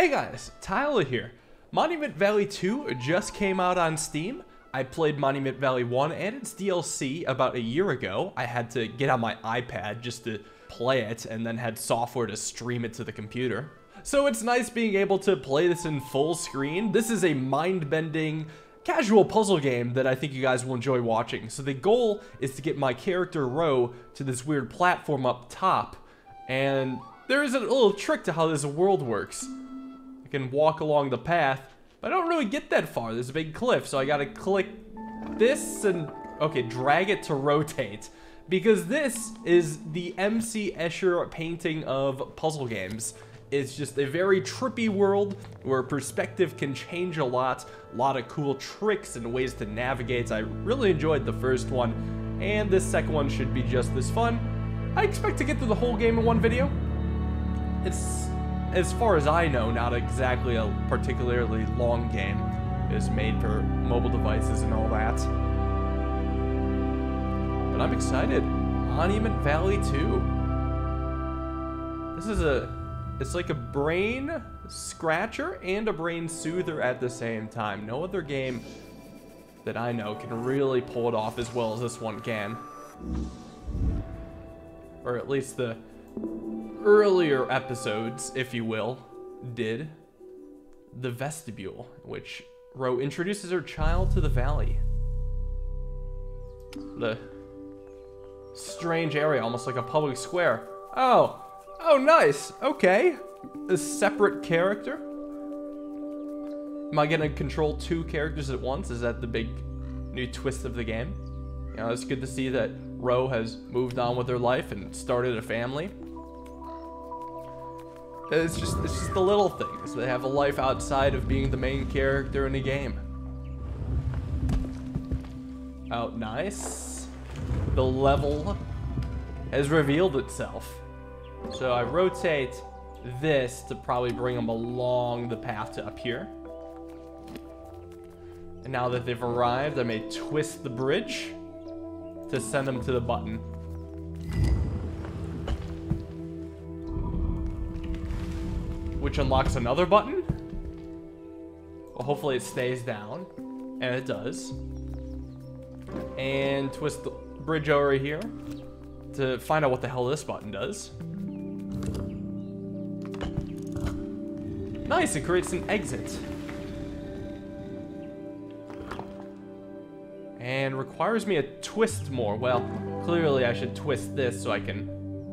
Hey guys, Tyler here. Monument Valley 2 just came out on Steam. I played Monument Valley 1 and its DLC about a year ago. I had to get on my iPad just to play it and then had software to stream it to the computer. So it's nice being able to play this in full screen. This is a mind-bending, casual puzzle game that I think you guys will enjoy watching. So the goal is to get my character Ro to this weird platform up top, and there is a little trick to how this world works. I can walk along the path, but I don't really get that far. There's a big cliff, so I gotta click this and, okay, drag it to rotate. Because this is the MC Escher painting of puzzle games. It's just a very trippy world where perspective can change a lot, a lot of cool tricks and ways to navigate. I really enjoyed the first one, and this second one should be just as fun. I expect to get through the whole game in one video. It's, as far as I know, not exactly a particularly long game. It's made for mobile devices and all that. But I'm excited. Monument Valley 2. This is a it's like a brain scratcher and a brain soother at the same time. No other game that I know can really pull it off as well as this one can. Or at least the earlier episodes, if you will, did. The vestibule, which Ro introduces her child to the valley. The strange area, almost like a public square. Oh, Oh, nice. Okay. A separate character? Am I gonna control two characters at once? Is that the big new twist of the game? You know, it's good to see that Ro has moved on with her life and started a family. It's just, it's just the little things. They have a life outside of being the main character in a game. Oh, nice. The level has revealed itself. So I rotate this to probably bring them along the path to up here. And now that they've arrived, I may twist the bridge to send them to the button. Which unlocks another button. Well, hopefully it stays down. And it does. And twist the bridge over here to find out what the hell this button does. Nice, it creates an exit. And requires me to twist more. Well, clearly I should twist this so I can,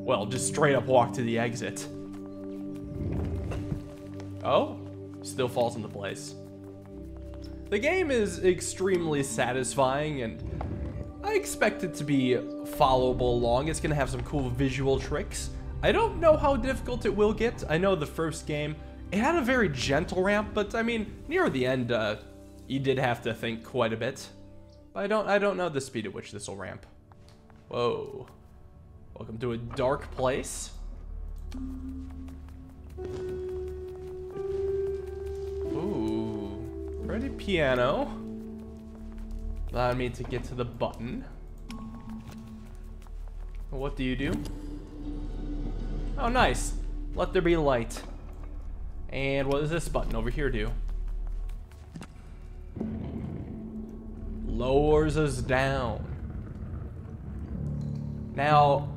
well, just straight up walk to the exit. Oh, still falls into place. The game is extremely satisfying and I expect it to be followable along. It's going to have some cool visual tricks. I don't know how difficult it will get. I know the first game it had a very gentle ramp, but I mean, near the end, uh, you did have to think quite a bit. I don't, I don't know the speed at which this will ramp. Whoa. Welcome to a dark place. Ooh. Pretty piano. Allowed me to get to the button. What do you do? Oh, nice. Let there be light. And what does this button over here do? Lowers us down. Now,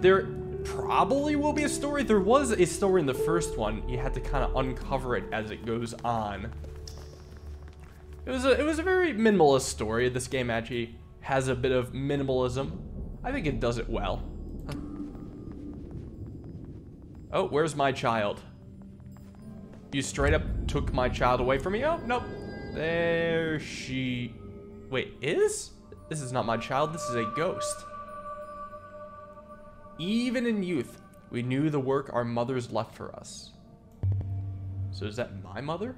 there probably will be a story. There was a story in the first one. You had to kind of uncover it as it goes on. It was a it was a very minimalist story. This game actually has a bit of minimalism. I think it does it well. Oh, where's my child? You straight up took my child away from me? Oh, nope. There she... Wait, is? This is not my child, this is a ghost. Even in youth, we knew the work our mothers left for us. So is that my mother?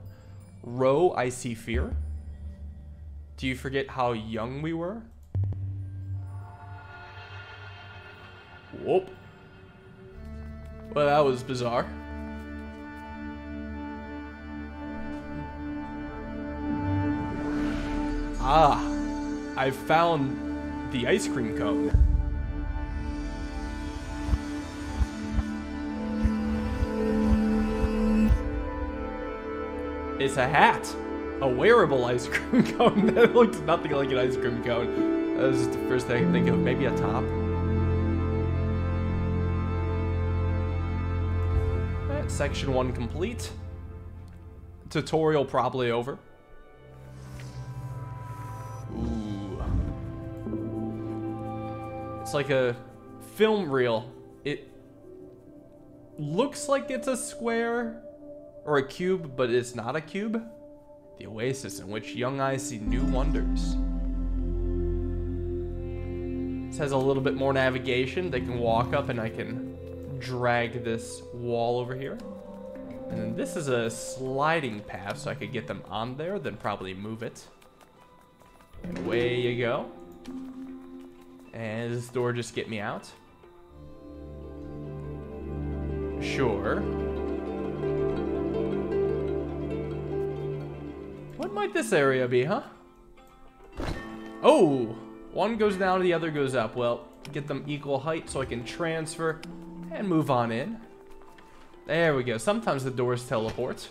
Ro, I see fear. Do you forget how young we were? Whoop. Well, that was bizarre. Ah, I've found the ice cream cone. It's a hat. A wearable ice cream cone. that looks nothing like an ice cream cone. That was the first thing I could think of. Maybe a top. Alright, section one complete. Tutorial probably over. It's like a film reel. It looks like it's a square or a cube, but it's not a cube. The oasis in which young eyes see new wonders. This has a little bit more navigation. They can walk up and I can drag this wall over here. And then this is a sliding path, so I could get them on there, then probably move it. And away you go. And does this door just get me out? Sure. What might this area be, huh? Oh! One goes down, and the other goes up. Well, get them equal height so I can transfer and move on in. There we go. Sometimes the doors teleport.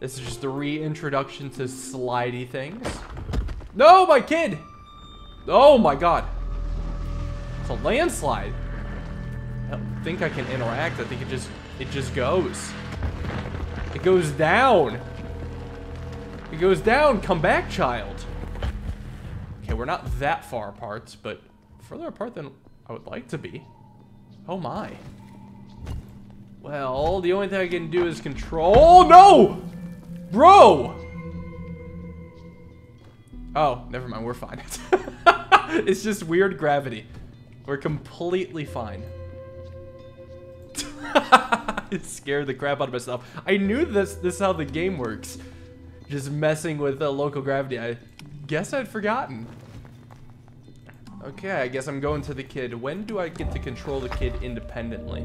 This is just a reintroduction to slidey things. No, my kid! Oh my god. It's a landslide. I don't think I can interact. I think it just it just goes. It goes down. It goes down. Come back, child. Okay, we're not that far apart, but further apart than I would like to be. Oh my. Well, the only thing I can do is control- Oh no! Bro! Oh, never mind, we're fine. it's just weird gravity. We're completely fine. it scared the crap out of myself. I knew this this is how the game works. Just messing with the local gravity. I guess I'd forgotten. Okay, I guess I'm going to the kid. When do I get to control the kid independently?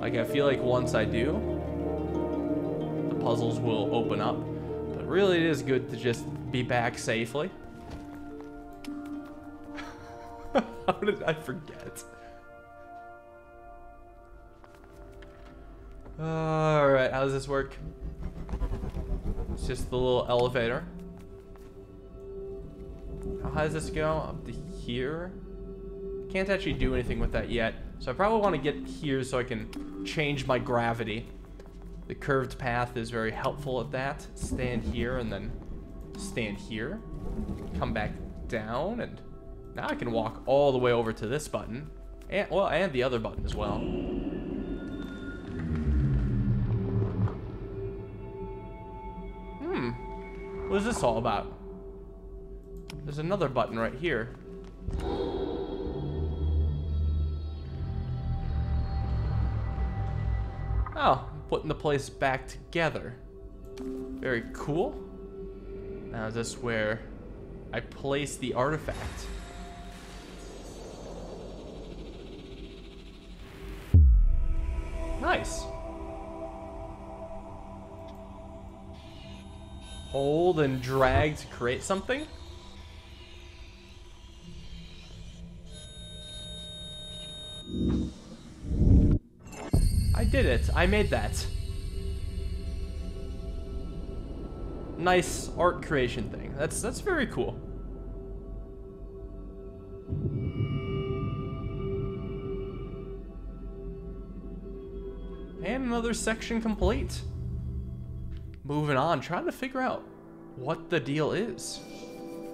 Like, I feel like once I do, the puzzles will open up. But really, it is good to just be back safely. How did I forget? Alright, how does this work? It's just the little elevator. How high does this go? Up to here? Can't actually do anything with that yet. So I probably want to get here so I can change my gravity. The curved path is very helpful at that. Stand here and then stand here. Come back down and now I can walk all the way over to this button. And, well, and the other button as well. Hmm. What is this all about? There's another button right here. Oh, putting the place back together. Very cool. Now is this where I place the artifact? Nice. Hold and drag to create something? I did it. I made that. Nice art creation thing. That's that's very cool. And another section complete. Moving on, trying to figure out what the deal is.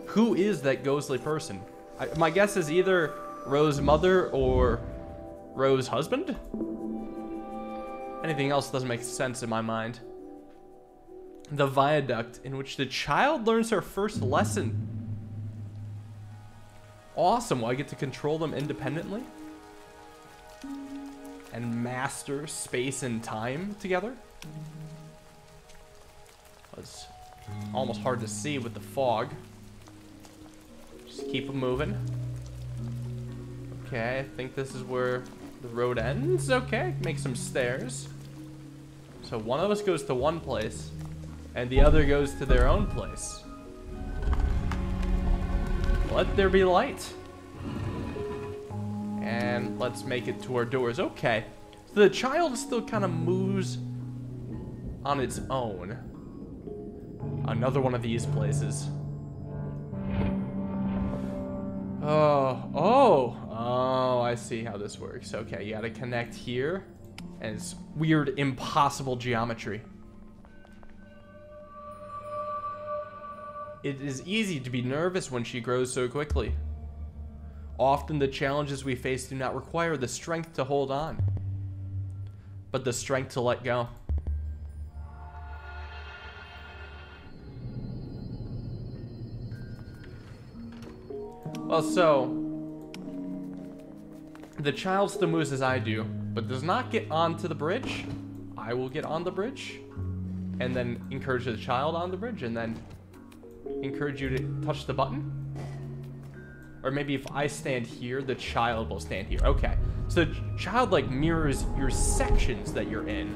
Who is that ghostly person? I, my guess is either Ro's mother or Ro's husband? Anything else doesn't make sense in my mind. The viaduct in which the child learns her first lesson. Awesome, I get to control them independently? And master space and time together? It's almost hard to see with the fog. Just keep them moving. Okay, I think this is where the road ends. Okay, make some stairs. So one of us goes to one place, and the other goes to their own place. Let there be light. And let's make it to our doors. Okay. So the child still kind of moves on its own. Another one of these places. Oh, oh, oh, I see how this works. Okay, you gotta connect here. And it's weird, impossible geometry. It is easy to be nervous when she grows so quickly. Often the challenges we face do not require the strength to hold on, but the strength to let go. Well, so the child still moves as I do, but does not get onto the bridge. I will get on the bridge and then encourage the child on the bridge and then encourage you to touch the button. Or maybe if I stand here, the child will stand here. Okay. So the child like mirrors your sections that you're in.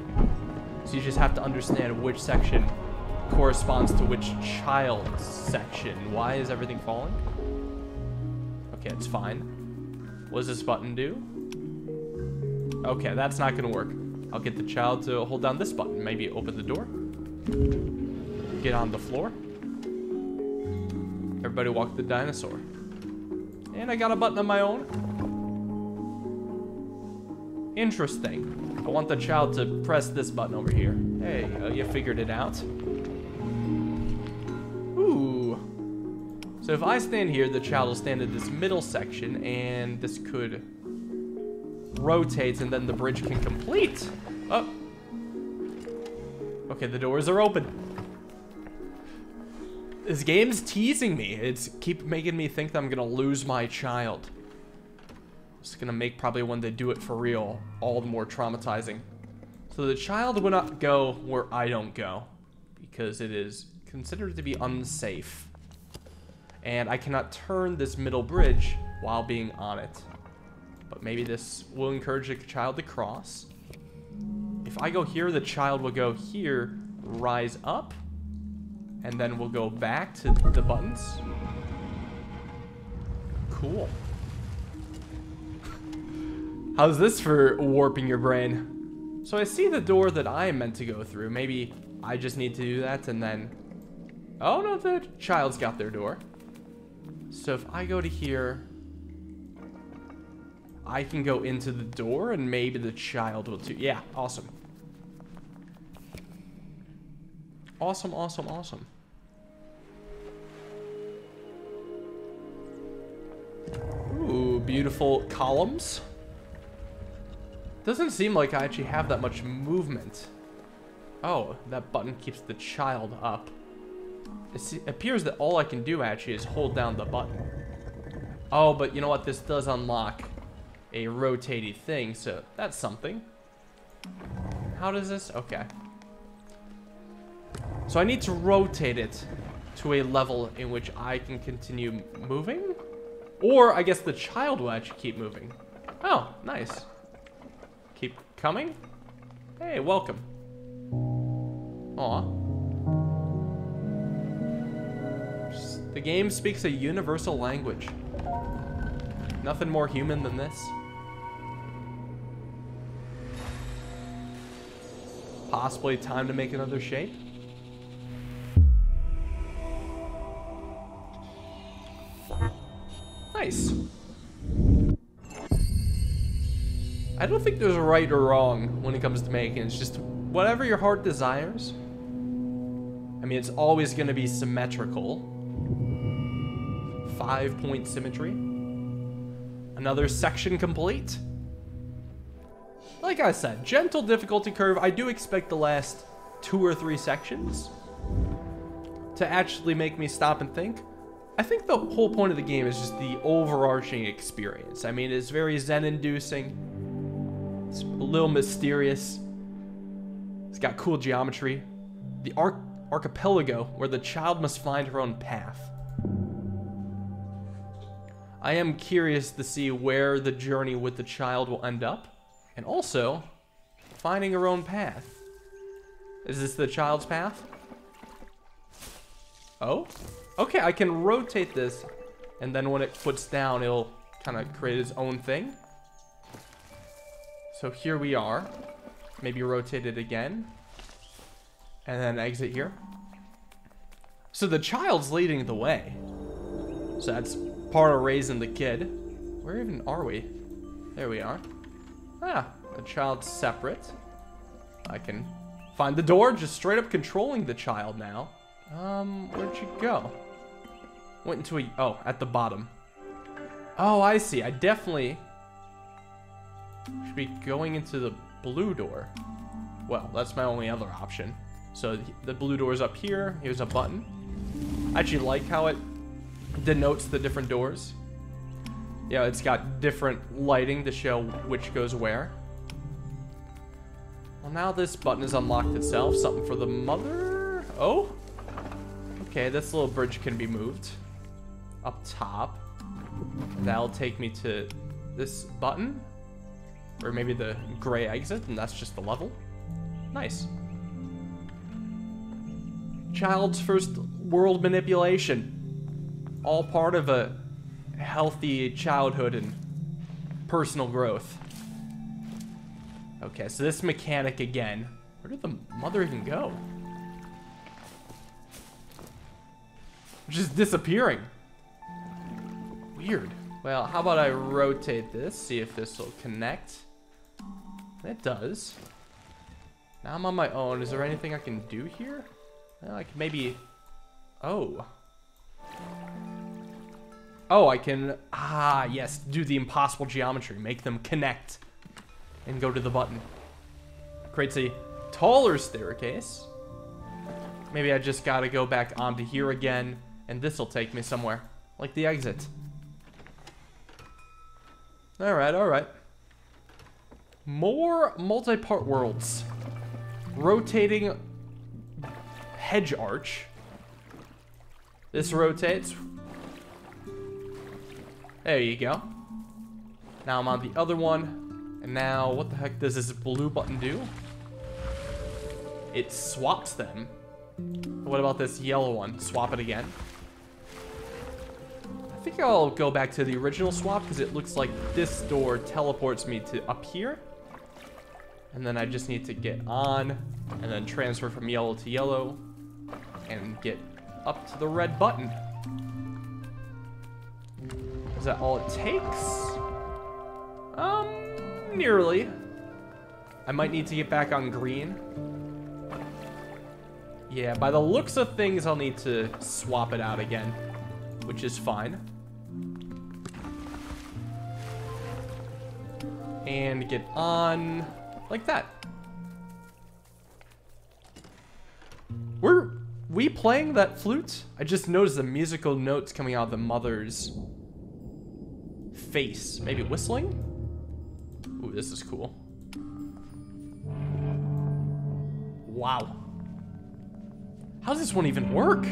So you just have to understand which section corresponds to which child section. Why is everything falling? Okay, it's fine. What does this button do? Okay, that's not gonna work. I'll get the child to hold down this button. Maybe open the door. Get on the floor. Everybody walk the dinosaur. And I got a button of my own. Interesting. I want the child to press this button over here. Hey, uh, you figured it out. Ooh. So if I stand here, the child will stand in this middle section, and this could rotate, and then the bridge can complete. Oh. Okay, the doors are open. This game's teasing me. It's keep making me think that I'm gonna lose my child. It's gonna make probably when they do it for real all the more traumatizing. So the child will not go where I don't go because it is considered to be unsafe and I cannot turn this middle bridge while being on it. But maybe this will encourage the child to cross. If I go here, the child will go here, rise up, and then we'll go back to the buttons. Cool. How's this for warping your brain? So I see the door that I am meant to go through. Maybe I just need to do that and then... Oh no, the child's got their door. So if I go to here, I can go into the door and maybe the child will too. Yeah, awesome. Awesome, awesome, awesome. Ooh, beautiful columns. Doesn't seem like I actually have that much movement. Oh, that button keeps the child up. It appears that all I can do actually is hold down the button. Oh, but you know what? This does unlock a rotating thing, so that's something. How does this? Okay. So I need to rotate it to a level in which I can continue moving? Or I guess the child will actually keep moving. Oh, nice. Keep coming? Hey, welcome. Aw. The game speaks a universal language. Nothing more human than this. Possibly time to make another shape? Don't think there's a right or wrong when it comes to making. It's just whatever your heart desires. I mean, it's always going to be symmetrical five point symmetry. Another section complete. Like I said, gentle difficulty curve. I do expect the last two or three sections to actually make me stop and think. I think the whole point of the game is just the overarching experience. I mean, it's very zen-inducing. It's a little mysterious. It's got cool geometry. The arch archipelago, where the child must find her own path. I am curious to see where the journey with the child will end up. And also, finding her own path. Is this the child's path? Oh? Okay, I can rotate this, and then when it puts down, it'll kind of create its own thing. So here we are. Maybe rotate it again. And then exit here. So the child's leading the way. So that's part of raising the kid. Where even are we? There we are. Ah, the child's separate. I can find the door, just straight up controlling the child now. Um, where'd you go? Went into a, oh, at the bottom. Oh, I see. I definitely should be going into the blue door. Well, that's my only other option. So the blue door is up here. Here's a button. I actually like how it denotes the different doors. Yeah, it's got different lighting to show which goes where. Well, now this button is unlocked itself. Something for the mother? Oh? Okay, this little bridge can be moved. Up top. That'll take me to this button. Or maybe the gray exit, and that's just the level. Nice. Child's first world manipulation. All part of a healthy childhood and personal growth. Okay, so this mechanic again. Where did the mother even go? Just disappearing. Weird. Well, how about I rotate this, see if this will connect. It does. Now I'm on my own. Is there anything I can do here? Well, I can maybe... Oh. Oh, I can... Ah, yes. Do the impossible geometry. Make them connect. And go to the button. Creates a taller staircase. Maybe I just gotta go back onto here again. And this'll take me somewhere. Like the exit. Alright, alright. More multi-part worlds. Rotating hedge arch. This rotates. There you go. Now I'm on the other one. And now, what the heck does this blue button do? It swaps them. What about this yellow one? Swap it again. I think I'll go back to the original swap because it looks like this door teleports me to up here. And then I just need to get on and then transfer from yellow to yellow and get up to the red button. Is that all it takes? Um, nearly. I might need to get back on green. Yeah, by the looks of things, I'll need to swap it out again, which is fine. And get on like that. Were we playing that flute? I just noticed the musical notes coming out of the mother's face. Maybe whistling? Ooh, this is cool. Wow. How does this one even work?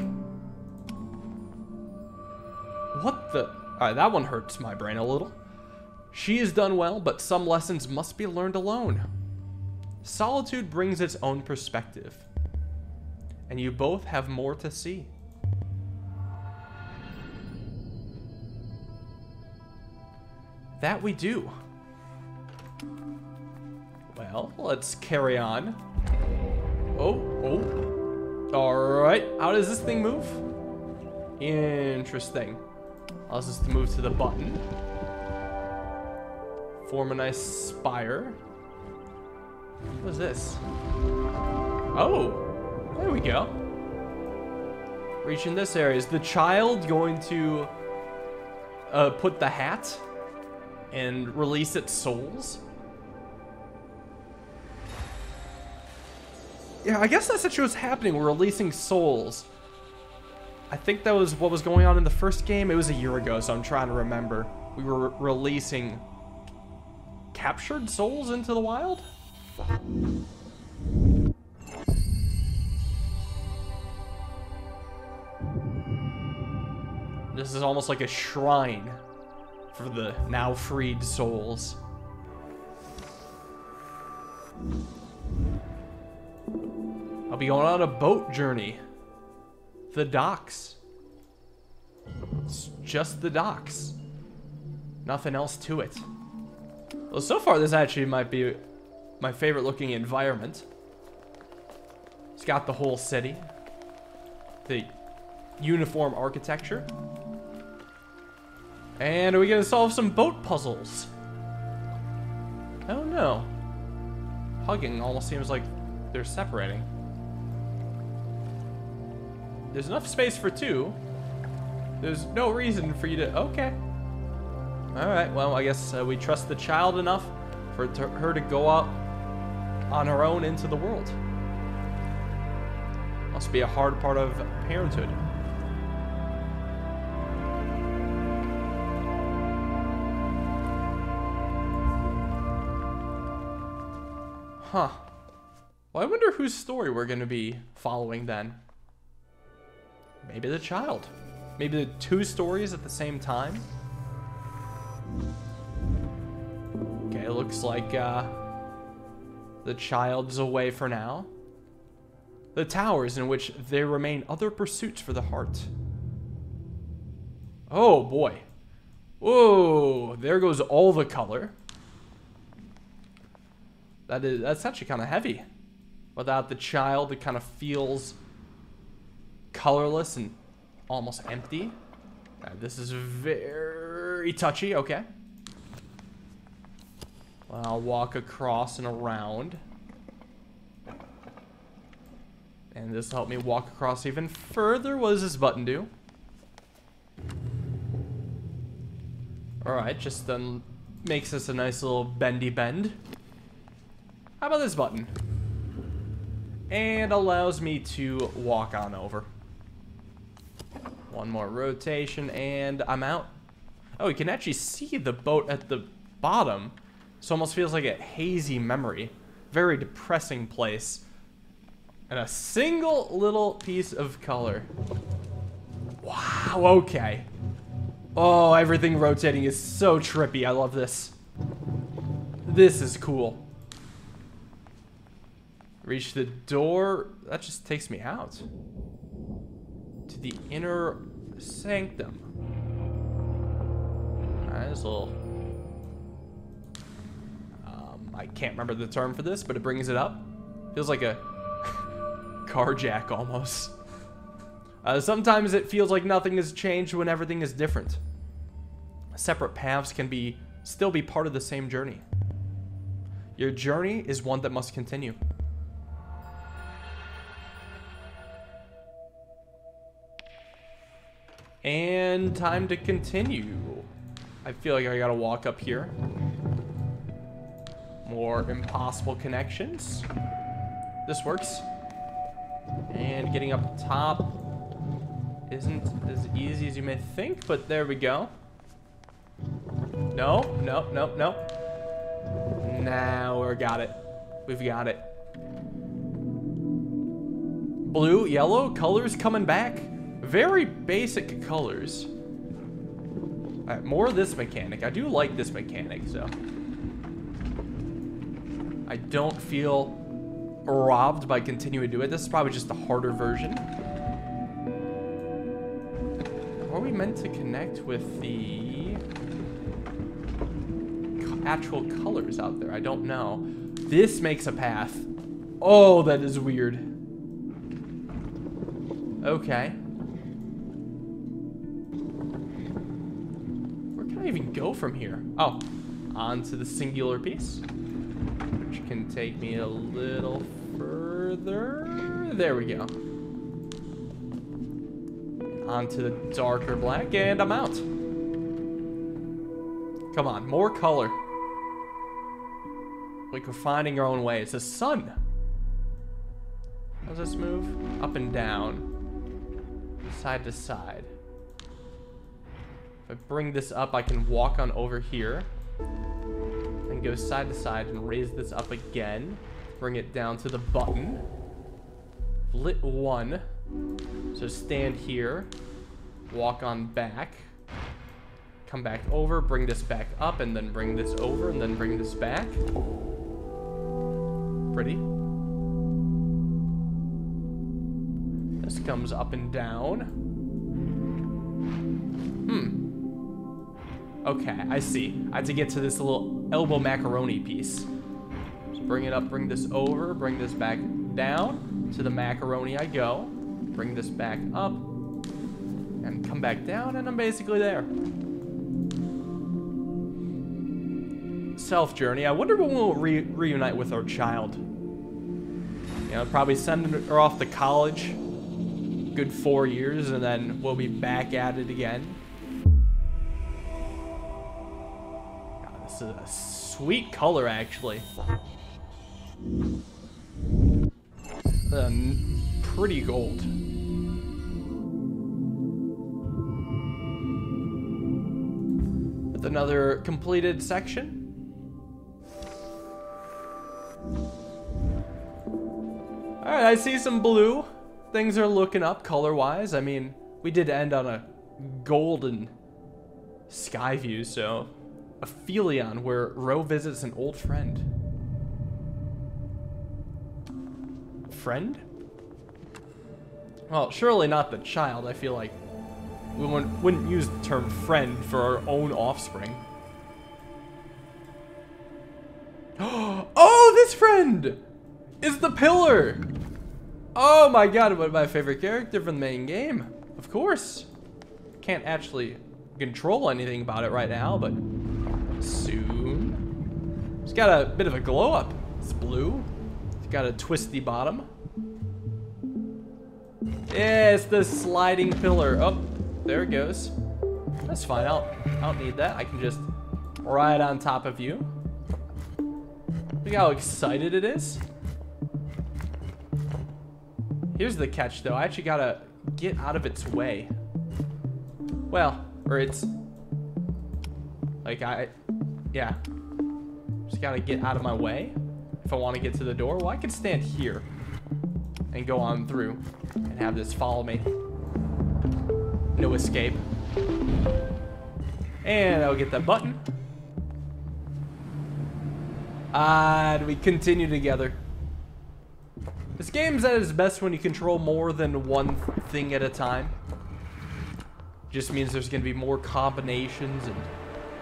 What the? Alright, that one hurts my brain a little. She has done well, but some lessons must be learned alone. Solitude brings its own perspective, and you both have more to see. That we do. Well, let's carry on. Oh, oh. Alright, how does this thing move? Interesting. Allows us to move to the button. Form a nice spire. What is this? Oh, there we go. Reaching this area. Is the child going to uh, put the hat and release its souls? Yeah, I guess that's what was happening. We're releasing souls. I think that was what was going on in the first game. It was a year ago, so I'm trying to remember. We were releasing captured souls into the wild? This is almost like a shrine for the now freed souls. I'll be going on a boat journey. The docks. It's just the docks. Nothing else to it. Well, so far this actually might be my favorite looking environment. It's got the whole city. The uniform architecture. And are we gonna solve some boat puzzles? Don't know. Hugging almost seems like they're separating. There's enough space for two. There's no reason for you to... Okay. Alright, well, I guess uh, we trust the child enough for her to go out on her own into the world. Must be a hard part of parenthood. Huh. Well, I wonder whose story we're going to be following then. Maybe the child. Maybe the two stories at the same time. Okay, looks like uh, the child's away for now. The towers in which there remain other pursuits for the heart. Oh boy. Whoa, there goes all the color. That is that's actually kind of heavy. Without the child, it kind of feels colorless and almost empty. Right, this is very touchy. Okay. I'll walk across and around. And this will help me walk across even further. What does this button do? Alright, just then makes this a nice little bendy bend. How about this button? And allows me to walk on over. One more rotation and I'm out. Oh, you can actually see the boat at the bottom. This almost feels like a hazy memory. Very depressing place. And a single little piece of color. Wow, okay. Oh, everything rotating is so trippy. I love this. This is cool. Reach the door. That just takes me out. To the inner sanctum. This little... I can't remember the term for this, but it brings it up. Feels like a carjack almost. Uh, sometimes it feels like nothing has changed when everything is different. Separate paths can be still be part of the same journey. Your journey is one that must continue. And time to continue. I feel like I gotta walk up here. More impossible connections. This works. And getting up top isn't as easy as you may think, but there we go. No, no, no, no. Now we got it. We've got it. Blue, yellow, colors coming back. Very basic colors. More of this mechanic. I do like this mechanic, so. I don't feel robbed by continuing to do it. This is probably just a harder version. Are we meant to connect with the actual colors out there? I don't know. This makes a path. Oh, that is weird. Okay. Where can I even go from here? Oh, onto the singular piece, can take me a little further. There we go. Onto the darker black, and I'm out. Come on, more color. Like we're finding our own way. It's the sun. How does this move? Up and down. Side to side. If I bring this up, I can walk on over here and go side to side and raise this up again. Bring it down to the button. Lit one. So stand here, walk on back, come back over, bring this back up, and then bring this over, and then bring this back. Pretty. This comes up and down. Hmm. Okay, I see. I have to get to this little elbow macaroni piece. Just bring it up, bring this over, bring this back down. To the macaroni I go. Bring this back up. And come back down, and I'm basically there. Self journey. I wonder when we'll re reunite with our child. You know, probably send her off to college. Good four years, and then we'll be back at it again. Is a sweet color, actually. Um, pretty gold. With another completed section. Alright, I see some blue. Things are looking up color-wise. I mean, we did end on a golden sky view, so... Aphelion, where Ro visits an old friend. Friend? Well, surely not the child. I feel like we wouldn't, use the term friend for our own offspring. oh, this friend! is the pillar. Oh my god, what my favorite character from the main game. Of course. Can't actually control anything about it right now, but soon. It's got a bit of a glow up. It's blue. It's got a twisty bottom. Yeah, it's the sliding pillar. Oh, there it goes. That's fine. I I don't need that. I can just ride on top of you. Look how excited it is. Here's the catch, though. I actually gotta get out of its way. Well, or it's... Like, I... Yeah. Just gotta get out of my way if I want to get to the door. Well, I can stand here and go on through and have this follow me. No escape. And I'll get that button. And we continue together. This game's at its best when you control more than one thing at a time. Just means there's going to be more combinations and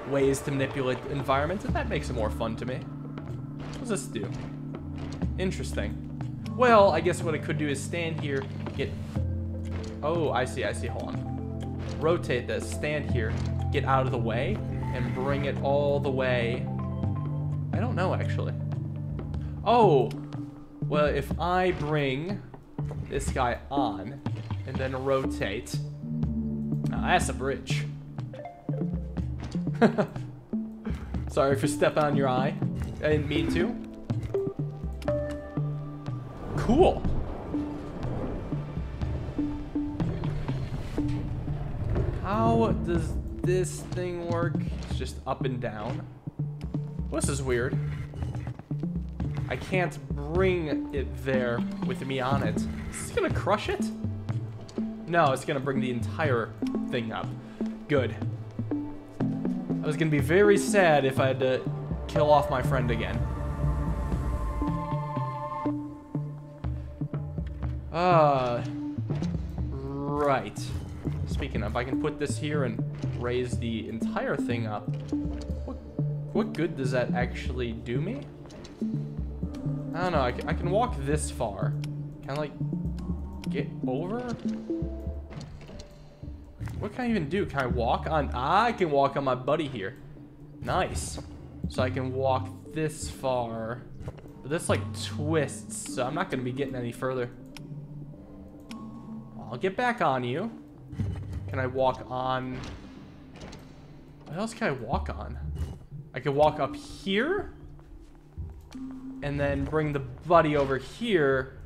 ways to manipulate environments, and that makes it more fun to me. What does this do? Interesting. Well, I guess what I could do is stand here, get... Oh, I see, I see, hold on. Rotate this, stand here, get out of the way, and bring it all the way... I don't know, actually. Oh, well, if I bring this guy on and then rotate. Now that's a bridge. Sorry for stepping on your eye. I didn't mean to. Cool. How does this thing work? It's just up and down. this is weird. I can't bring it there with me on it. Is this gonna crush it? No, it's gonna bring the entire thing up. Good. I was gonna be very sad if I had to kill off my friend again. Uh, right. Speaking of, I can put this here and raise the entire thing up. What, what good does that actually do me? I don't know. I, I can walk this far. Can I, like, get over? What can I even do? Can I walk on? Ah, I can walk on my buddy here. Nice. So I can walk this far. But this, like, twists, so I'm not to be getting any further. I'll get back on you. Can I walk on... What else can I walk on? I can walk up here? and then bring the buddy over here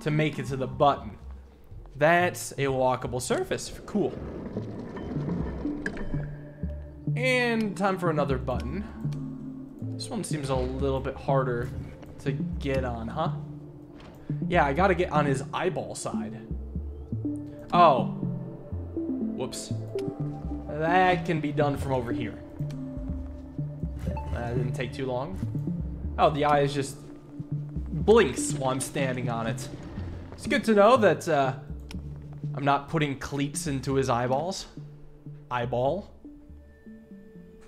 to make it to the button. That's a walkable surface. Cool. And time for another button. This one seems a little bit harder to get on, huh? Yeah, I gotta get on his eyeball side. Oh. Whoops. That can be done from over here. That didn't take too long. Oh, the eye is just blinks while I'm standing on it. It's good to know that uh, I'm not putting cleats into his eyeballs. Eyeball.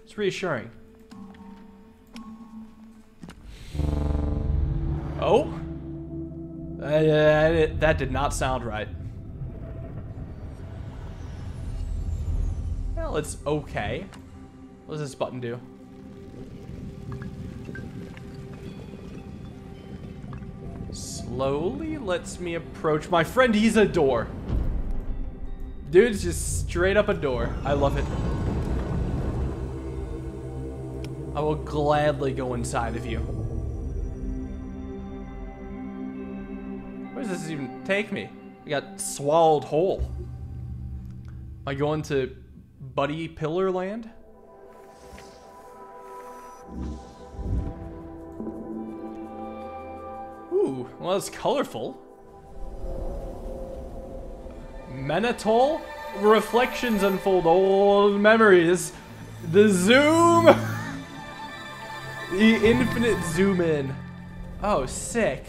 It's reassuring. Oh? Uh, that did not sound right. Well, it's okay. What does this button do? Slowly lets me approach my friend. He's a door. Dude's just straight up a door. I love it. I will gladly go inside of you. Where does this even take me? I got swallowed whole. Am I going to Buddy Pillar Land? Ooh, well, it's colorful. Menatol? Reflections unfold old memories. The zoom! the infinite zoom in. Oh, sick.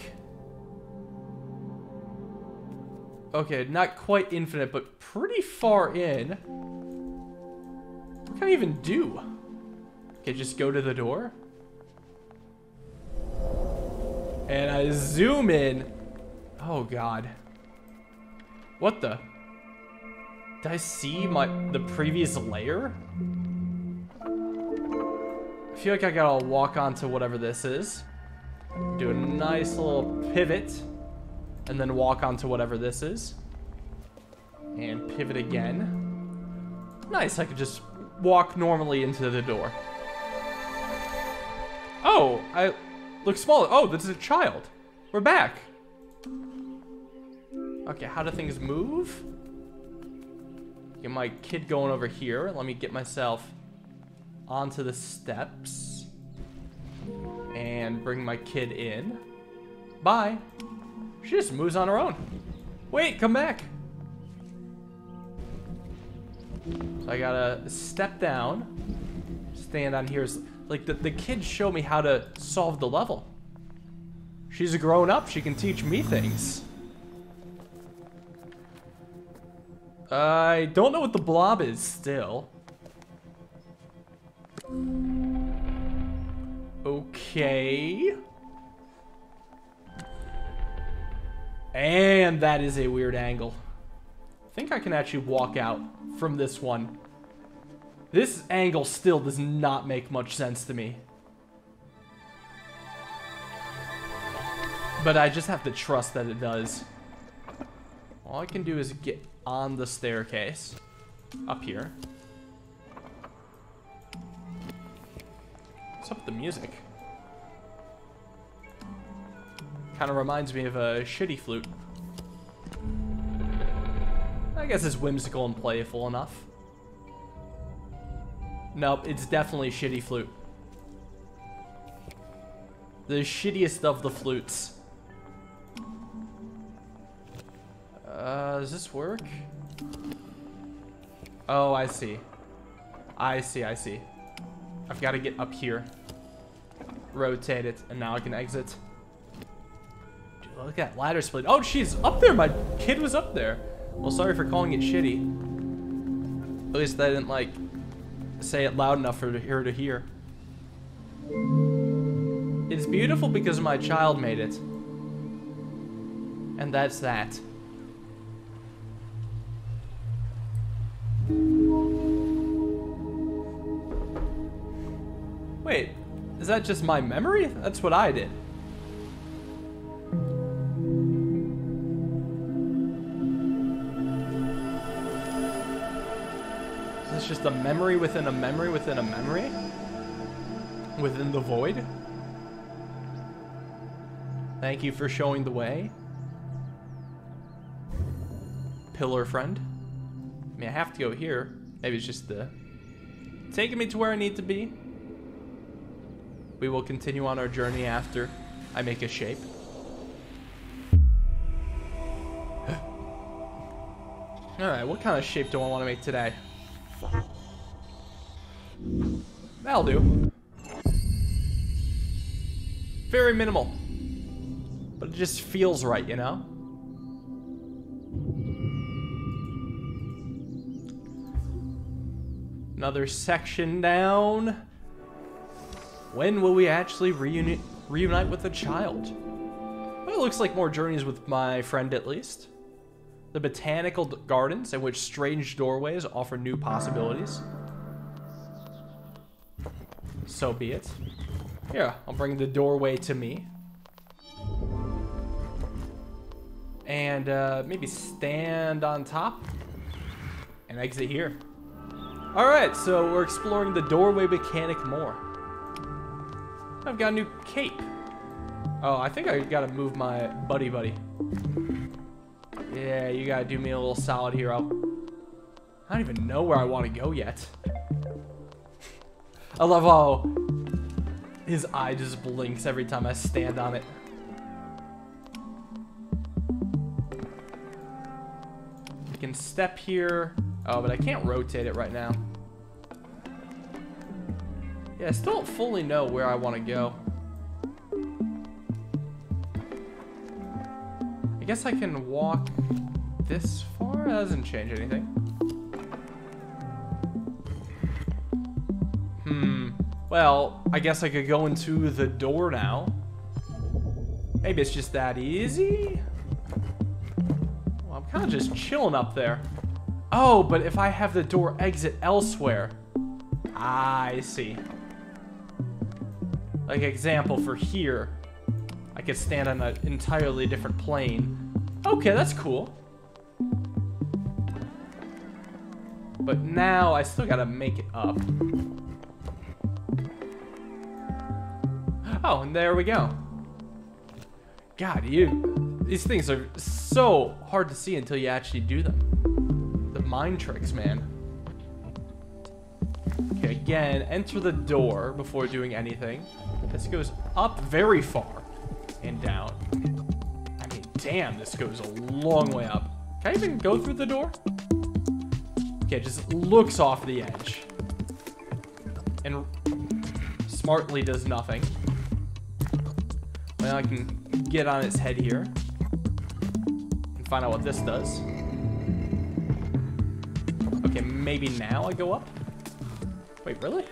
Okay, not quite infinite, but pretty far in. What can I even do? Okay, just go to the door. And I zoom in. Oh, God. What the? Did I see my the previous layer? I feel like I gotta walk onto whatever this is. Do a nice little pivot. And then walk onto whatever this is. And pivot again. Nice, I could just walk normally into the door. Oh, I look smaller. Oh, this is a child. We're back. Okay, how do things move? Get my kid going over here. Let me get myself onto the steps. And bring my kid in. Bye. She just moves on her own. Wait, come back. So I gotta step down. Stand on here. Like, the, the kids show me how to solve the level. She's a grown up. She can teach me things. I don't know what the blob is still. Okay. And that is a weird angle. I think I can actually walk out from this one. This angle still does not make much sense to me. But I just have to trust that it does. All I can do is get on the staircase up here. What's up with the music? Kind of reminds me of a shitty flute. I guess it's whimsical and playful enough. Nope, it's definitely shitty flute. The shittiest of the flutes. Uh, does this work? Oh, I see. I see, I see. I've got to get up here. Rotate it, and now I can exit. Dude, look at that ladder split. Oh, she's up there. My kid was up there. Well, sorry for calling it shitty. At least I didn't, like, say it loud enough for her to hear. It's beautiful because my child made it. And that's that. Wait, is that just my memory? That's what I did. Is this just a memory within a memory within a memory? Within the void? Thank you for showing the way. Pillar friend. I mean, I have to go here. Maybe it's just the... Taking me to where I need to be. We will continue on our journey after I make a shape. Alright, what kind of shape do I want to make today? That'll do. Very minimal. But it just feels right, you know? Another section down. When will we actually reuni reunite with the child? Well, it looks like more journeys with my friend at least. The botanical gardens in which strange doorways offer new possibilities. So be it. Here, I'll bring the doorway to me. And uh, maybe stand on top and exit here. Alright, so we're exploring the doorway mechanic more. I've got a new cape. Oh, I think I gotta move my buddy buddy. Yeah, you gotta do me a little solid here. I don't even know where I want to go yet. I love how his eye just blinks every time I stand on it. I can step here. Oh, but I can't rotate it right now. Yeah, I still don't fully know where I want to go. I guess I can walk this far? That doesn't change anything. Hmm. Well, I guess I could go into the door now. Maybe it's just that easy? Well, I'm kind of just chilling up there. Oh, but if I have the door exit elsewhere. Ah, I see. Like example for here. I could stand on an entirely different plane. Okay, that's cool. But now I still gotta make it up. Oh, and there we go. God, you... These things are so hard to see until you actually do them. Mind tricks, man. Okay, again, enter the door before doing anything. This goes up very far and down. I mean, damn, this goes a long way up. Can I even go through the door? Okay, just looks off the edge. And smartly does nothing. Well, I can get on its head here. And find out what this does. Okay, maybe now I go up? Wait, really?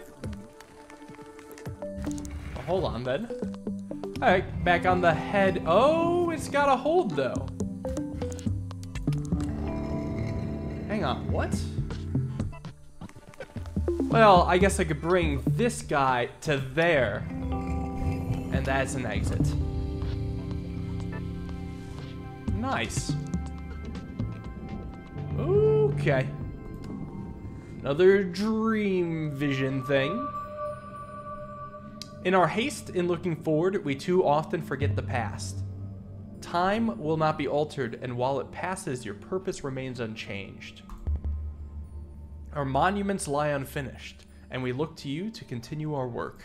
Well, hold on then. Alright, back on the head. Oh, it's got a hold though. Hang on, what? Well, I guess I could bring this guy to there. And that's an exit. Nice. Okay. Another dream vision thing. In our haste in looking forward, we too often forget the past. Time will not be altered, and while it passes, your purpose remains unchanged. Our monuments lie unfinished, and we look to you to continue our work.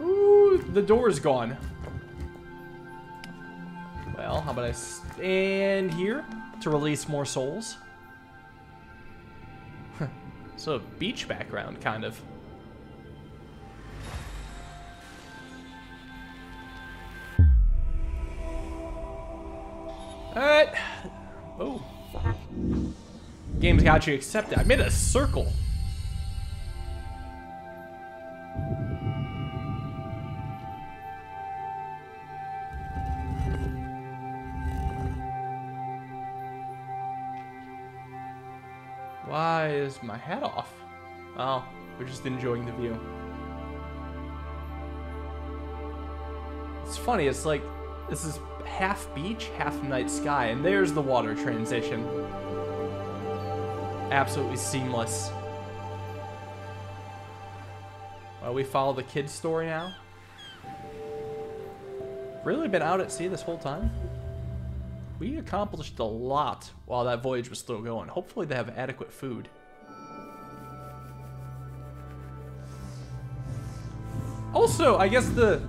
Ooh, the door is gone. I stand here to release more souls? so, beach background, kind of. Alright. Oh. Game's got you accepted. I made a circle. Just enjoying the view. It's funny, it's like, this is half beach, half night sky, and there's the water transition. Absolutely seamless. Well, we follow the kid's story now. Really been out at sea this whole time? We accomplished a lot while that voyage was still going. Hopefully they have adequate food. Also, I guess the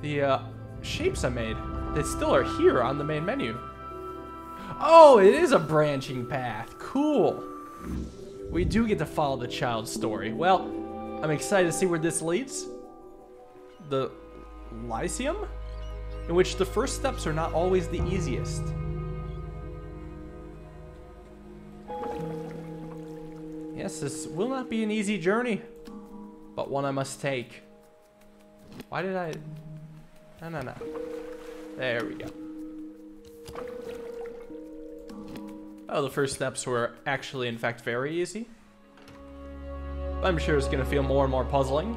the uh, shapes I made they still are here on the main menu. Oh, it is a branching path. Cool. We do get to follow the child's story. Well, I'm excited to see where this leads. The Lyceum? In which the first steps are not always the easiest. Yes, this will not be an easy journey. but one I must take. Why did I... No, no, no. There we go. Oh, the first steps were actually, in fact, very easy. I'm sure it's going to feel more and more puzzling.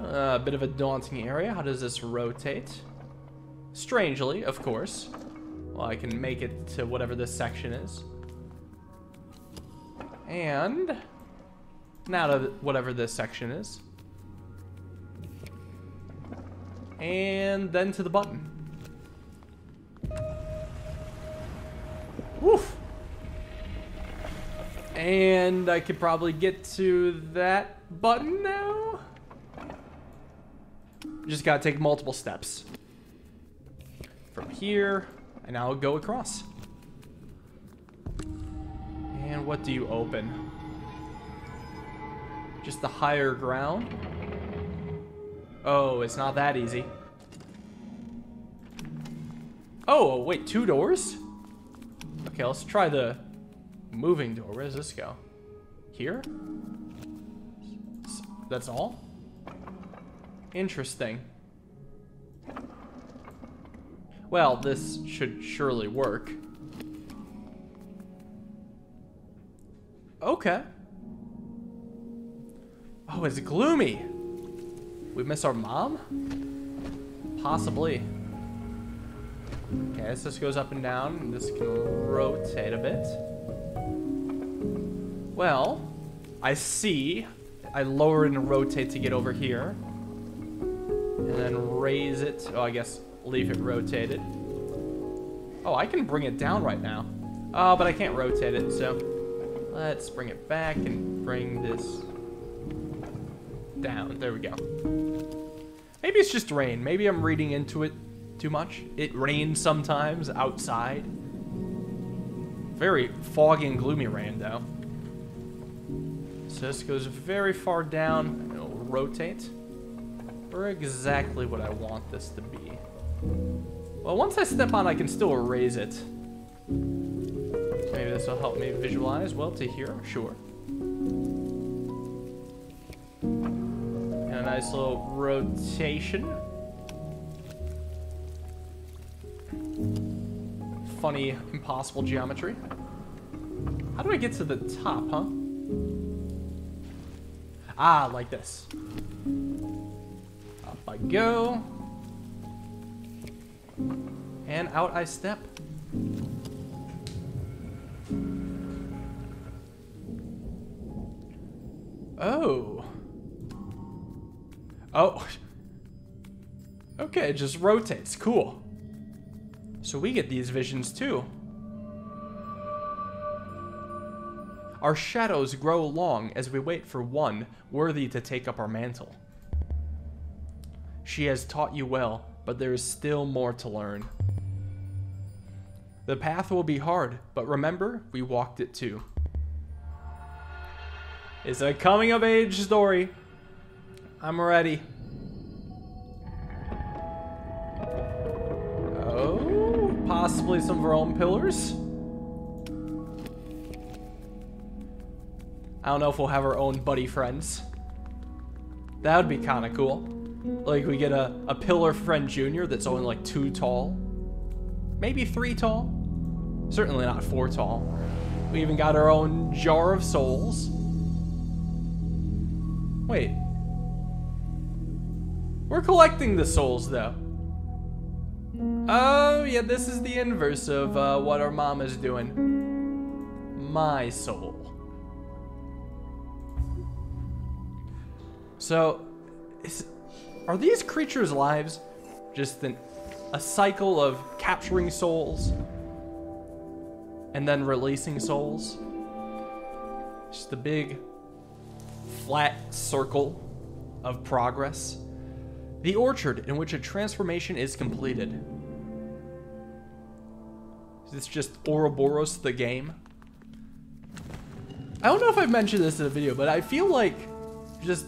Uh, a bit of a daunting area. How does this rotate? Strangely, of course. Well, I can make it to whatever this section is. And... Now to whatever this section is. And then to the button. Woof! And I could probably get to that button now. Just gotta take multiple steps. From here, and I'll go across. And what do you open? Just the higher ground? Oh, it's not that easy. Oh, oh, wait, two doors? Okay, let's try the moving door. Where does this go? Here? That's all? Interesting. Well, this should surely work. Okay. Oh, it's gloomy. We miss our mom? Possibly. Okay, this just goes up and down, and this can rotate a bit. Well, I see. I lower and rotate to get over here. And then raise it. Oh, I guess leave it rotated. Oh, I can bring it down right now. Oh, but I can't rotate it, so let's bring it back and bring this down. There we go. Maybe it's just rain. Maybe I'm reading into it too much. It rains sometimes outside. Very foggy and gloomy rain, though. So this goes very far down. It'll rotate. For exactly what I want this to be. Well, once I step on, I can still erase it. Maybe this will help me visualize. Well, to here, sure. Nice little rotation. Funny, impossible geometry. How do I get to the top, huh? Ah, like this. Up I go. And out I step. Oh. Oh. Okay, it just rotates. Cool. So we get these visions too. Our shadows grow long as we wait for one worthy to take up our mantle. She has taught you well, but there is still more to learn. The path will be hard, but remember, we walked it too. It's a coming of age story. I'm ready. Oh, possibly some of our own pillars. I don't know if we'll have our own buddy friends. That would be kind of cool. Like, we get a, a pillar friend junior that's only like two tall. Maybe three tall. Certainly not four tall. We even got our own jar of souls. Wait. We're collecting the souls, though. Oh, yeah, this is the inverse of uh, what our mom is doing. My soul. So, is, are these creatures' lives just an, a cycle of capturing souls and then releasing souls? Just a big flat circle of progress. The orchard in which a transformation is completed. Is this just Ouroboros the game? I don't know if I've mentioned this in a video, but I feel like just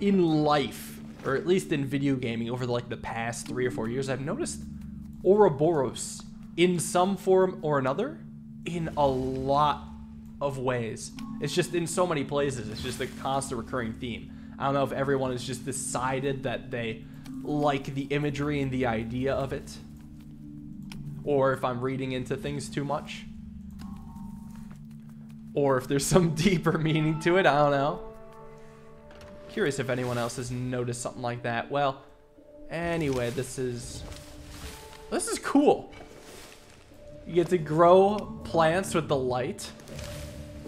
in life, or at least in video gaming over like the past three or four years, I've noticed Ouroboros in some form or another in a lot of ways. It's just in so many places. It's just a constant recurring theme. I don't know if everyone has just decided that they like the imagery and the idea of it. Or if I'm reading into things too much. Or if there's some deeper meaning to it, I don't know. Curious if anyone else has noticed something like that. Well, anyway, this is... This is cool. You get to grow plants with the light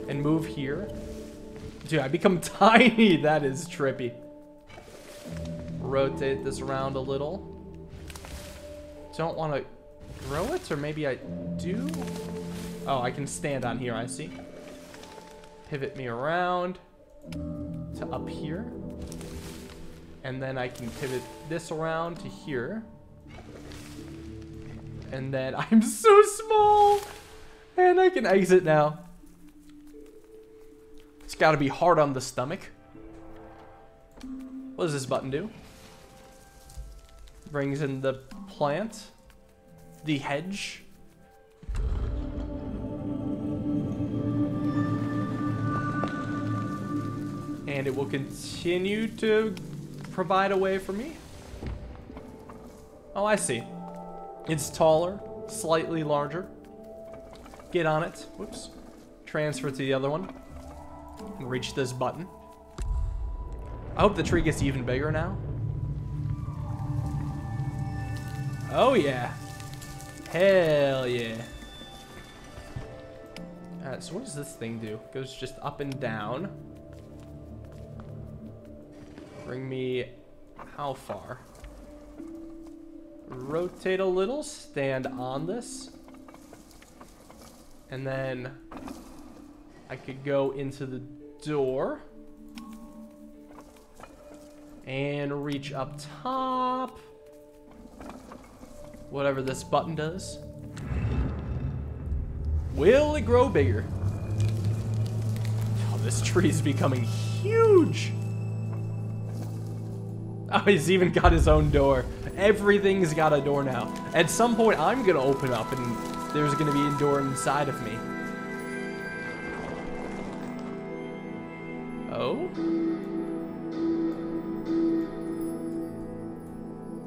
and move here. Dude, I become tiny. That is trippy. Rotate this around a little. Don't want to grow it, or maybe I do? Oh, I can stand on here, I see. Pivot me around to up here. And then I can pivot this around to here. And then I'm so small. And I can exit now. It's got to be hard on the stomach. What does this button do? Brings in the plant. The hedge. And it will continue to provide a way for me. Oh, I see. It's taller, slightly larger. Get on it. Whoops. Transfer to the other one. Reach this button. I hope the tree gets even bigger now. Oh yeah. Hell yeah. Alright, so what does this thing do? It goes just up and down. Bring me how far? Rotate a little, stand on this. And then I could go into the door. And reach up top. Whatever this button does. Will it grow bigger? Oh, this is becoming huge. Oh, he's even got his own door. Everything's got a door now. At some point, I'm going to open up and there's going to be a door inside of me. Oh?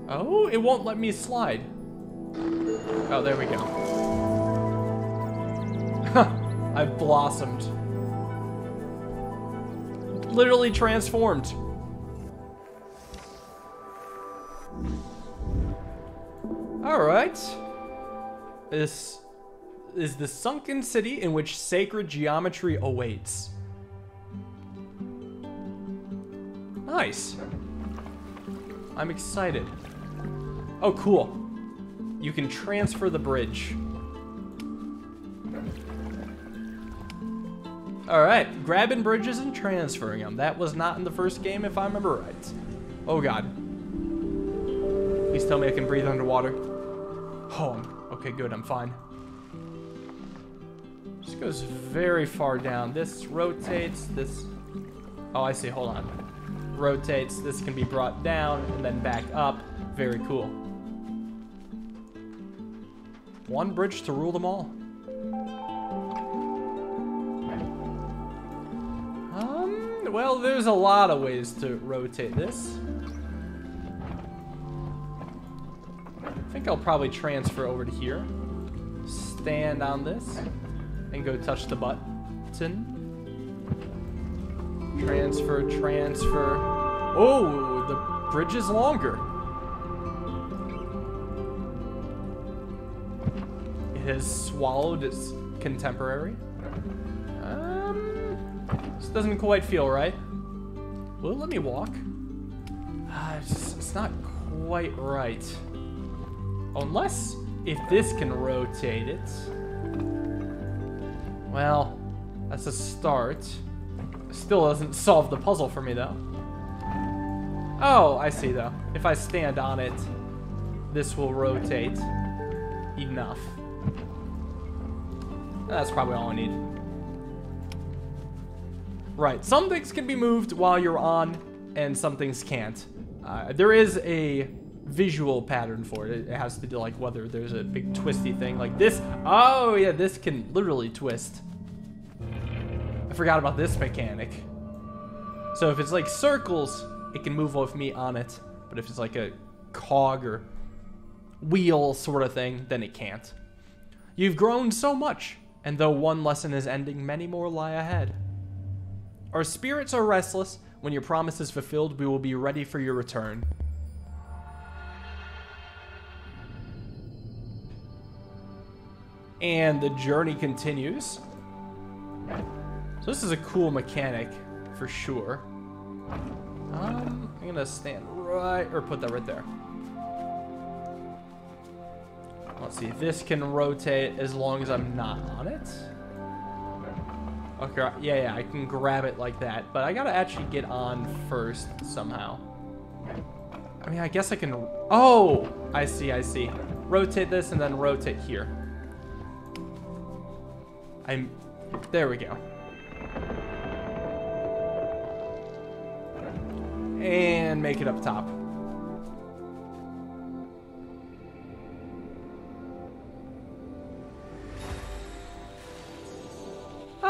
Oh, it won't let me slide. Oh, there we go. I've blossomed. Literally transformed. Alright. This is the sunken city in which sacred geometry awaits. Nice. I'm excited. Oh, cool. You can transfer the bridge. Alright, grabbing bridges and transferring them. That was not in the first game, if I remember right. Oh, God. Please tell me I can breathe underwater. Oh, okay, good, I'm fine. This goes very far down. This rotates, this... Oh, I see, hold on. Rotates, this can be brought down and then back up. Very cool. One bridge to rule them all. Um, well, there's a lot of ways to rotate this. I think I'll probably transfer over to here. Stand on this. And go touch the button. Transfer, transfer. Oh, the bridge is longer. Has swallowed its contemporary. Um, this doesn't quite feel right. Will it let me walk? Uh, it's, it's not quite right. Unless if this can rotate it. Well, that's a start. Still doesn't solve the puzzle for me though. Oh, I see though. If I stand on it, this will rotate enough. That's probably all I need. Right, some things can be moved while you're on, and some things can't. Uh, there is a visual pattern for it. It has to do like whether there's a big twisty thing like this. Oh yeah, this can literally twist. I forgot about this mechanic. So if it's like circles, it can move with me on it. But if it's like a cog or wheel sort of thing, then it can't. You've grown so much, and though one lesson is ending, many more lie ahead. Our spirits are restless. When your promise is fulfilled, we will be ready for your return. And the journey continues. So this is a cool mechanic, for sure. Um, I'm gonna stand right, or put that right there. Let's see, this can rotate as long as I'm not on it. Okay, yeah, yeah, I can grab it like that, but I gotta actually get on first somehow. I mean, I guess I can, oh, I see, I see. Rotate this and then rotate here. I'm, there we go. And make it up top.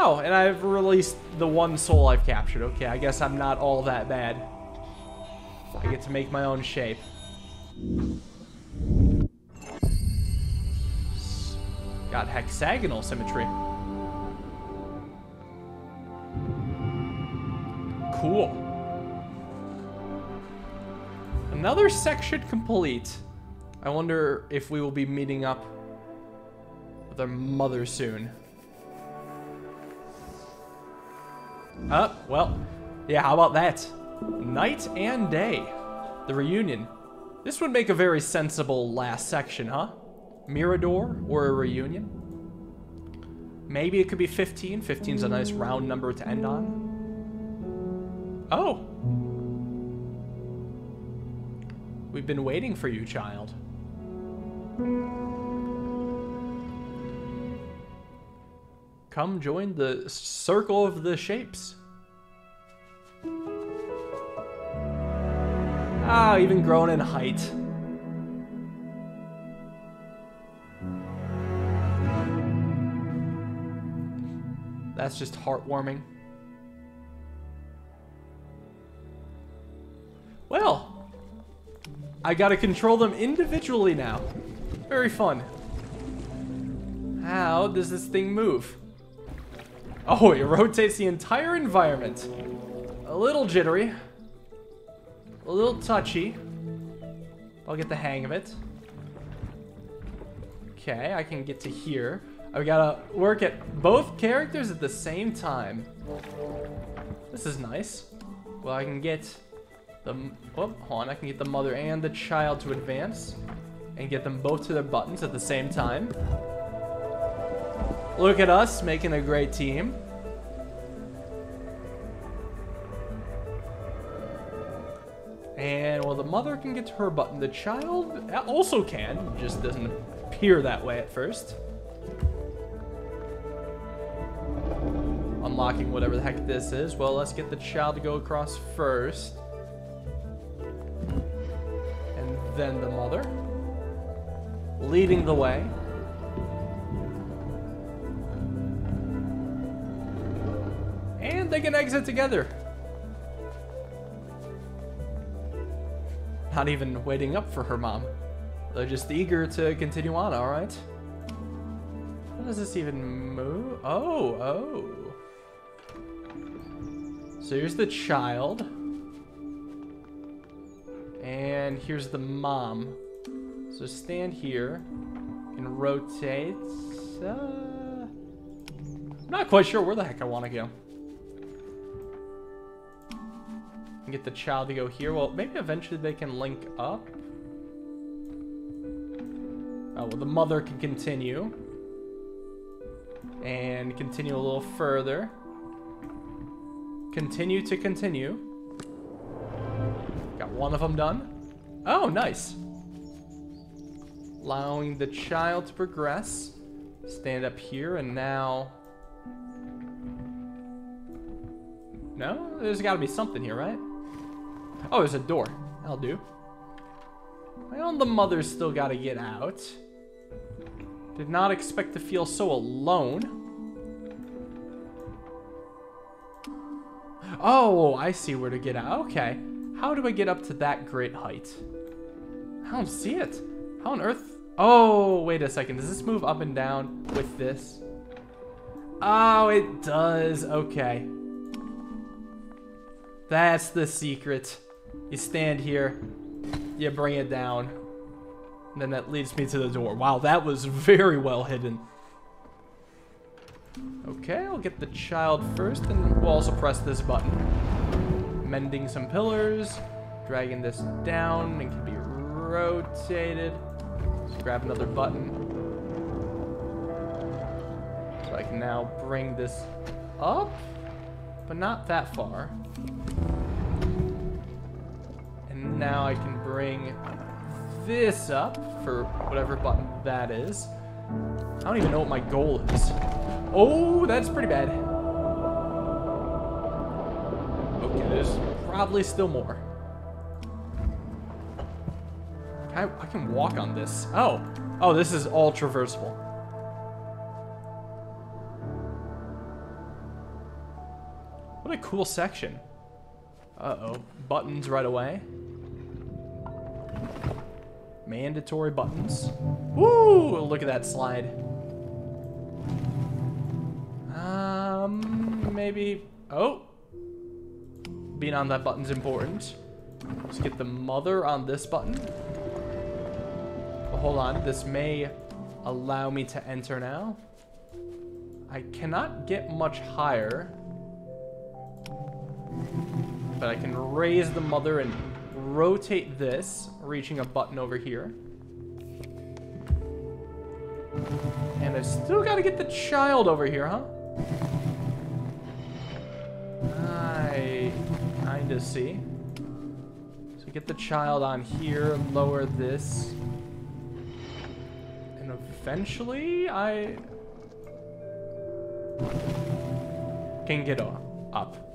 Oh, and I've released the one soul I've captured. Okay, I guess I'm not all that bad. I get to make my own shape. Got hexagonal symmetry. Cool. Another section complete. I wonder if we will be meeting up with our mother soon. Oh, well, yeah, how about that? Night and day. The reunion. This would make a very sensible last section, huh? Mirador or a reunion? Maybe it could be 15. 15 is a nice round number to end on. Oh. We've been waiting for you, child. Come join the circle of the shapes. Ah, even grown in height. That's just heartwarming. Well, I gotta control them individually now. Very fun. How does this thing move? Oh, it rotates the entire environment. A little jittery. A little touchy. I'll get the hang of it. Okay, I can get to here. I've gotta work at both characters at the same time. This is nice. Well, I can get the... Oh, hold on. I can get the mother and the child to advance. And get them both to their buttons at the same time. Look at us making a great team. And well, the mother can get to her button. The child also can, just doesn't appear that way at first. Unlocking whatever the heck this is. Well, let's get the child to go across first. And then the mother. Leading the way. They can exit together. Not even waiting up for her mom. They're just eager to continue on, alright? How does this even move? Oh, oh. So here's the child. And here's the mom. So stand here and rotate. Uh, I'm not quite sure where the heck I want to go. And get the child to go here. Well, maybe eventually they can link up. Oh, well, the mother can continue. And continue a little further. Continue to continue. Got one of them done. Oh, nice. Allowing the child to progress. Stand up here and now... No? There's got to be something here, right? Oh, there's a door. That'll do. Well, the mother's still got to get out. Did not expect to feel so alone. Oh, I see where to get out. Okay. How do I get up to that great height? I don't see it. How on earth? Oh, wait a second. Does this move up and down with this? Oh, it does. Okay. That's the secret. You stand here, you bring it down, and then that leads me to the door. Wow, that was very well hidden. Okay, I'll get the child first, and we'll also press this button. Mending some pillars, dragging this down, and can be rotated. Let's grab another button. So I can now bring this up, but not that far. Now I can bring this up for whatever button that is. I don't even know what my goal is. Oh, that's pretty bad. Okay, there's probably still more. I, I can walk on this. Oh. Oh, this is all traversable. What a cool section. Uh-oh. Buttons right away. Mandatory buttons. Woo! Look at that slide. Um, maybe... Oh! Being on that button's important. Let's get the mother on this button. But hold on, this may allow me to enter now. I cannot get much higher. But I can raise the mother and rotate this, reaching a button over here. And I still gotta get the child over here, huh? I kinda see. So get the child on here, lower this. And eventually I can get up.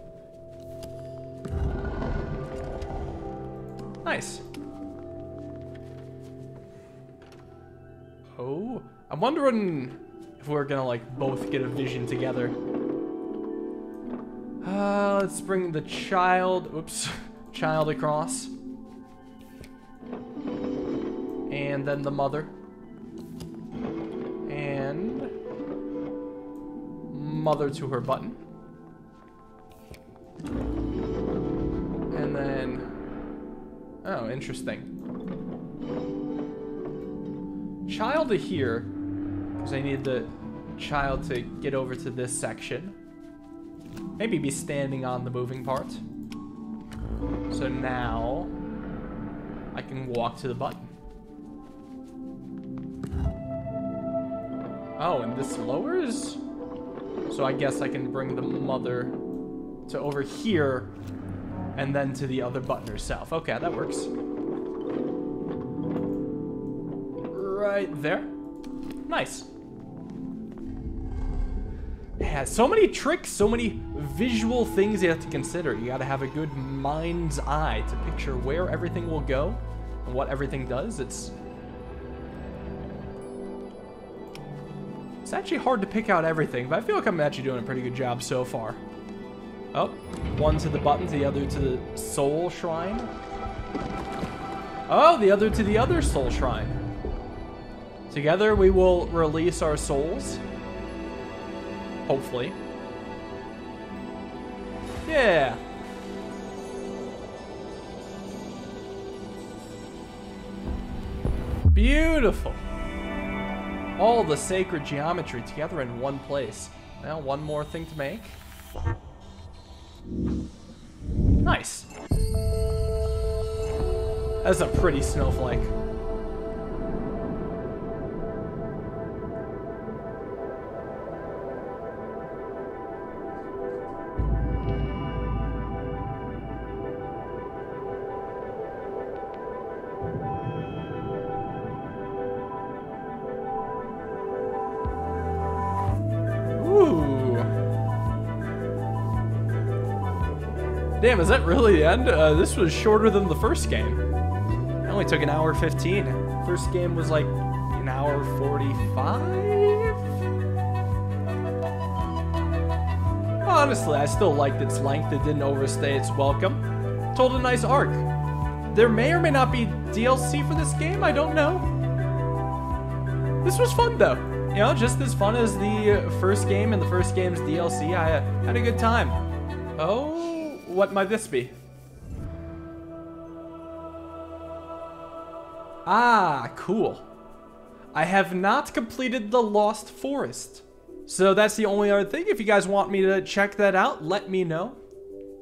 Nice. Oh, I'm wondering if we're gonna like both get a vision together. Uh, let's bring the child, oops, child across. And then the mother. And mother to her button. And then Oh, interesting. Child to here, because I need the child to get over to this section. Maybe be standing on the moving part. So now, I can walk to the button. Oh, and this lowers? So I guess I can bring the mother to over here and then to the other button herself. Okay, that works. Right there. Nice. Yeah, so many tricks, so many visual things you have to consider. You gotta have a good mind's eye to picture where everything will go and what everything does. It's It's actually hard to pick out everything, but I feel like I'm actually doing a pretty good job so far. Oh, one to the buttons, the other to the soul shrine. Oh, the other to the other soul shrine. Together we will release our souls. Hopefully. Yeah. Beautiful. All the sacred geometry together in one place. Now, one more thing to make. Nice. That's a pretty snowflake. Damn, is that really the end? Uh, this was shorter than the first game. It only took an hour 15. First game was like an hour 45? Honestly, I still liked its length. It didn't overstay its welcome. Told a nice arc. There may or may not be DLC for this game, I don't know. This was fun though. You know, just as fun as the first game and the first game's DLC. I had a good time. Oh, what might this be? Ah, cool. I have not completed the Lost Forest. So that's the only other thing. If you guys want me to check that out, let me know.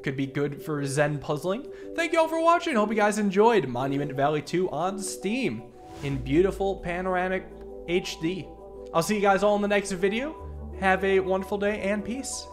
Could be good for Zen puzzling. Thank you all for watching. Hope you guys enjoyed Monument Valley 2 on Steam in beautiful panoramic HD. I'll see you guys all in the next video. Have a wonderful day and peace.